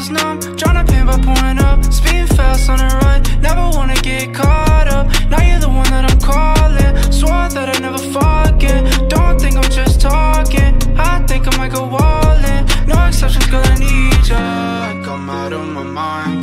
was numb. Trying to pin by pouring up. Speeding fast on the run. Never wanna get caught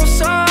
so sorry.